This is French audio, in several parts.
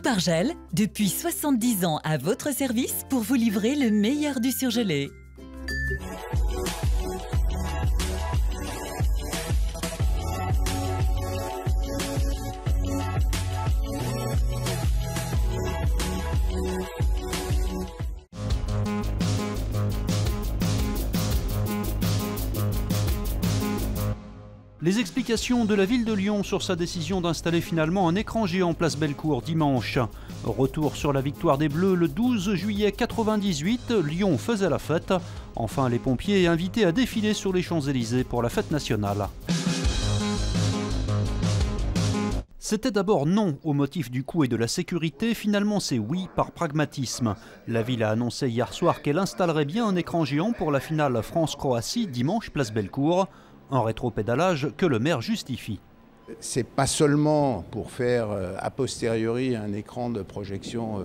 Coupargel, depuis 70 ans à votre service pour vous livrer le meilleur du surgelé. Les explications de la ville de Lyon sur sa décision d'installer finalement un écran géant place Bellecour dimanche. Retour sur la victoire des Bleus le 12 juillet 98, Lyon faisait la fête. Enfin, les pompiers invités à défiler sur les Champs-Élysées pour la fête nationale. C'était d'abord non au motif du coût et de la sécurité, finalement c'est oui par pragmatisme. La ville a annoncé hier soir qu'elle installerait bien un écran géant pour la finale France-Croatie dimanche place Bellecour un rétropédalage que le maire justifie. C'est pas seulement pour faire euh, a posteriori un écran de projection euh,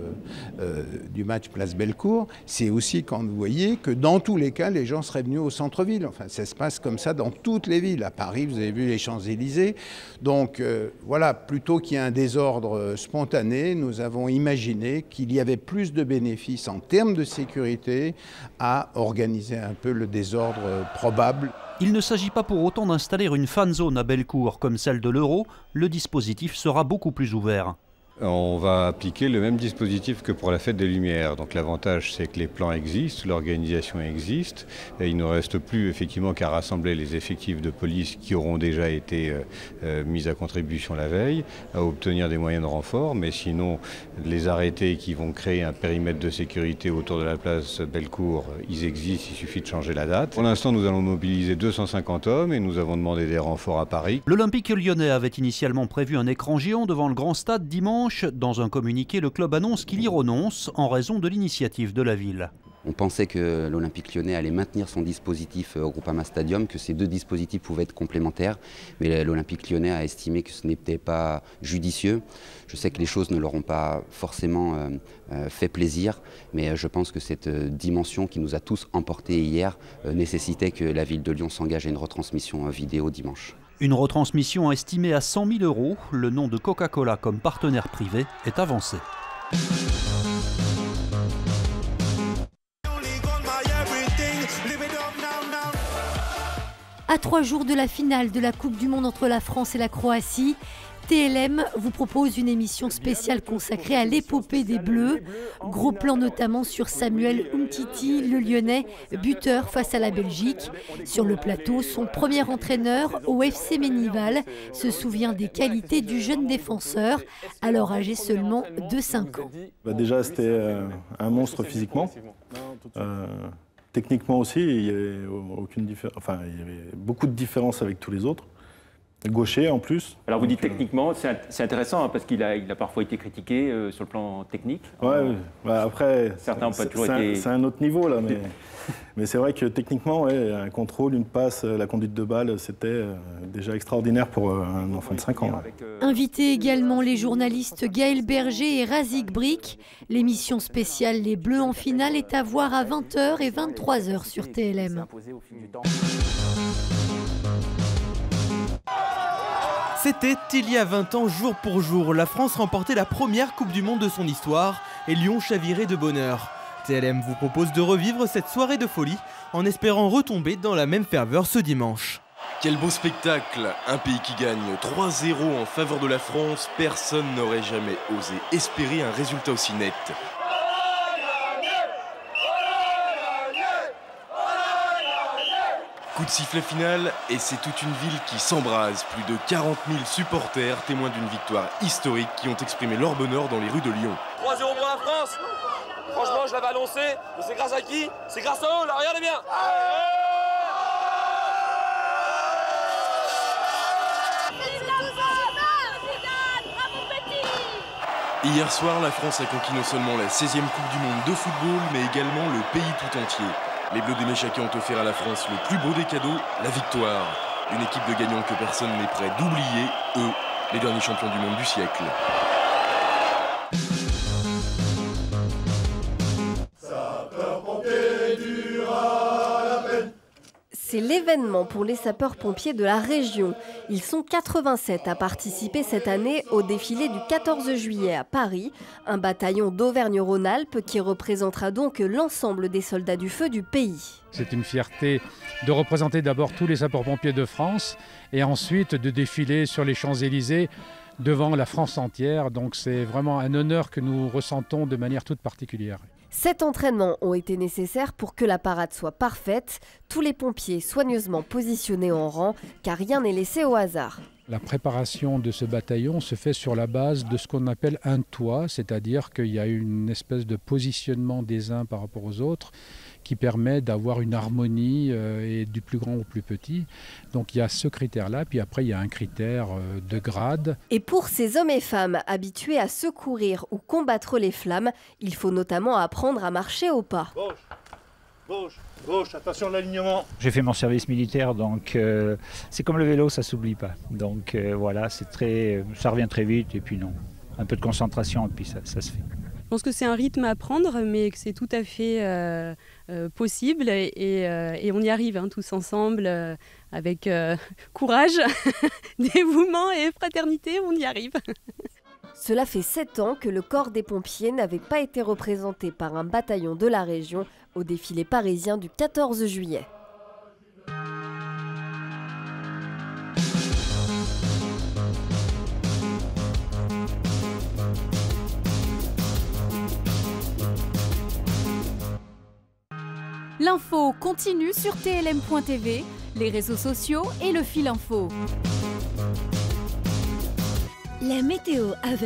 euh, du match Place Bellecour, c'est aussi quand vous voyez que dans tous les cas, les gens seraient venus au centre-ville. Enfin, ça se passe comme ça dans toutes les villes. À Paris, vous avez vu les Champs-Élysées. Donc voilà, plutôt qu'il y ait un désordre spontané, nous avons imaginé qu'il y avait plus de bénéfices en termes de sécurité à organiser un peu le désordre probable. Il ne s'agit pas pour autant d'installer une fan zone à Bellecour comme celle de l'Euro, le dispositif sera beaucoup plus ouvert. On va appliquer le même dispositif que pour la fête des Lumières. Donc l'avantage, c'est que les plans existent, l'organisation existe. Il ne reste plus effectivement qu'à rassembler les effectifs de police qui auront déjà été euh, euh, mis à contribution la veille, à obtenir des moyens de renfort. Mais sinon, les arrêtés qui vont créer un périmètre de sécurité autour de la place Bellecour, ils existent, il suffit de changer la date. Pour l'instant, nous allons mobiliser 250 hommes et nous avons demandé des renforts à Paris. L'Olympique lyonnais avait initialement prévu un écran géant devant le grand stade dimanche dans un communiqué, le club annonce qu'il y renonce en raison de l'initiative de la ville. On pensait que l'Olympique lyonnais allait maintenir son dispositif au Groupama Stadium, que ces deux dispositifs pouvaient être complémentaires, mais l'Olympique lyonnais a estimé que ce n'était pas judicieux. Je sais que les choses ne leur ont pas forcément euh, euh, fait plaisir, mais je pense que cette dimension qui nous a tous emportés hier euh, nécessitait que la ville de Lyon s'engage à une retransmission vidéo dimanche. Une retransmission estimée à 100 000 euros, le nom de Coca-Cola comme partenaire privé est avancé. À trois jours de la finale de la Coupe du Monde entre la France et la Croatie, TLM vous propose une émission spéciale consacrée à l'épopée des Bleus. Gros plan notamment sur Samuel Umtiti, le Lyonnais, buteur face à la Belgique. Sur le plateau, son premier entraîneur au FC Ménival se souvient des qualités du jeune défenseur, alors âgé seulement de 5 ans. Bah, déjà, c'était euh, un monstre physiquement. Euh, techniquement aussi, il y, avait aucune enfin, il y avait beaucoup de différences avec tous les autres. Gaucher en plus. Alors vous dites euh, techniquement, c'est intéressant hein, parce qu'il a, il a parfois été critiqué euh, sur le plan technique. Ouais, bah, après, certains pas toujours été. C'est un autre niveau là, mais, mais c'est vrai que techniquement, ouais, un contrôle, une passe, euh, la conduite de balle, c'était déjà extraordinaire pour un enfant de 5 ans. Invitez également les journalistes Gaël Berger et Razik Brick. L'émission spéciale Les Bleus en finale est à voir à 20h et 23h sur TLM. C'était il y a 20 ans, jour pour jour. La France remportait la première Coupe du Monde de son histoire et Lyon chavirait de bonheur. TLM vous propose de revivre cette soirée de folie en espérant retomber dans la même ferveur ce dimanche. Quel beau spectacle Un pays qui gagne 3-0 en faveur de la France, personne n'aurait jamais osé espérer un résultat aussi net. Coup de sifflet final et c'est toute une ville qui s'embrase. Plus de 40 000 supporters témoins d'une victoire historique qui ont exprimé leur bonheur dans les rues de Lyon. 3-0 pour la France Franchement, je l'avais annoncé, mais c'est grâce à qui? C'est grâce à eux, là, regardez bien Hier soir, la France a conquis non seulement la 16e Coupe du Monde de football, mais également le pays tout entier. Les Bleus de Méchaké ont offert à la France le plus beau des cadeaux, la victoire. Une équipe de gagnants que personne n'est prêt d'oublier, eux, les derniers champions du monde du siècle. C'est l'événement pour les sapeurs-pompiers de la région. Ils sont 87 à participer cette année au défilé du 14 juillet à Paris, un bataillon d'Auvergne-Rhône-Alpes qui représentera donc l'ensemble des soldats du feu du pays. C'est une fierté de représenter d'abord tous les sapeurs-pompiers de France et ensuite de défiler sur les Champs-Élysées devant la France entière. Donc c'est vraiment un honneur que nous ressentons de manière toute particulière. Sept entraînements ont été nécessaires pour que la parade soit parfaite, tous les pompiers soigneusement positionnés en rang, car rien n'est laissé au hasard. La préparation de ce bataillon se fait sur la base de ce qu'on appelle un toit, c'est-à-dire qu'il y a une espèce de positionnement des uns par rapport aux autres qui permet d'avoir une harmonie euh, et du plus grand au plus petit. Donc il y a ce critère-là, puis après il y a un critère euh, de grade. Et pour ces hommes et femmes habitués à secourir ou combattre les flammes, il faut notamment apprendre à marcher au pas. Gauche, gauche, gauche, attention à l'alignement. J'ai fait mon service militaire, donc euh, c'est comme le vélo, ça s'oublie pas. Donc voilà, c'est très, ça revient très vite et puis non, un peu de concentration et puis ça, ça se fait. Je pense que c'est un rythme à prendre, mais que c'est tout à fait euh, euh, possible et, euh, et, on y arrive hein, tous ensemble avec courage, dévouement et fraternité, on y arrive. Cela fait sept ans que le corps des pompiers n'avait pas été représenté par un bataillon de la région au défilé parisien du 14 juillet. L'info continue sur tlm.tv, les réseaux sociaux et le fil info. La météo avec